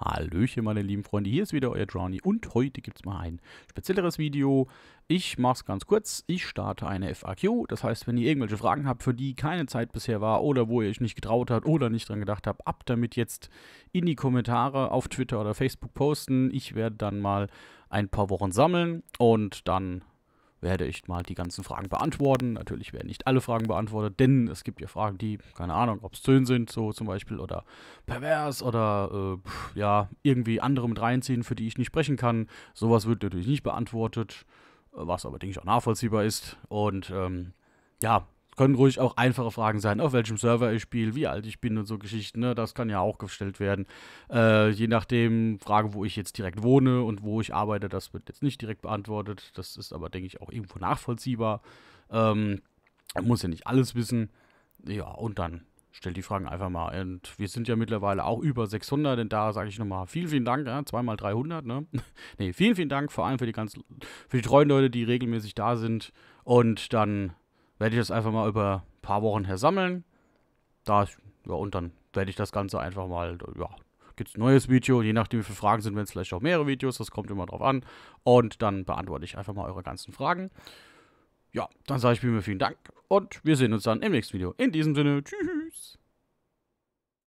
Hallöchen, meine lieben Freunde, hier ist wieder euer Drowny und heute gibt es mal ein spezielleres Video. Ich mache es ganz kurz, ich starte eine FAQ, das heißt, wenn ihr irgendwelche Fragen habt, für die keine Zeit bisher war oder wo ihr euch nicht getraut habt oder nicht dran gedacht habt, ab damit jetzt in die Kommentare auf Twitter oder Facebook posten. Ich werde dann mal ein paar Wochen sammeln und dann werde ich mal die ganzen Fragen beantworten. Natürlich werden nicht alle Fragen beantwortet, denn es gibt ja Fragen, die, keine Ahnung, obszön sind, so zum Beispiel, oder pervers oder äh, ja, irgendwie andere mit reinziehen, für die ich nicht sprechen kann. Sowas wird natürlich nicht beantwortet, was aber, denke ich, auch nachvollziehbar ist. Und ähm, ja, können ruhig auch einfache Fragen sein, auf welchem Server ich spiele, wie alt ich bin und so Geschichten. Ne? Das kann ja auch gestellt werden. Äh, je nachdem, Frage, wo ich jetzt direkt wohne und wo ich arbeite, das wird jetzt nicht direkt beantwortet. Das ist aber, denke ich, auch irgendwo nachvollziehbar. Ähm, muss ja nicht alles wissen. Ja, und dann stellt die Fragen einfach mal. Und wir sind ja mittlerweile auch über 600, denn da sage ich nochmal vielen, vielen Dank. Ja, zweimal 300, ne? ne, vielen, vielen Dank, vor allem für die ganzen, für die treuen Leute, die regelmäßig da sind. Und dann werde ich das einfach mal über ein paar Wochen her sammeln. Da, ja, und dann werde ich das Ganze einfach mal, ja, gibt es ein neues Video, je nachdem wie viele Fragen sind, wenn es vielleicht auch mehrere Videos, das kommt immer drauf an. Und dann beantworte ich einfach mal eure ganzen Fragen. Ja, dann sage ich mir vielen Dank und wir sehen uns dann im nächsten Video. In diesem Sinne, tschüss.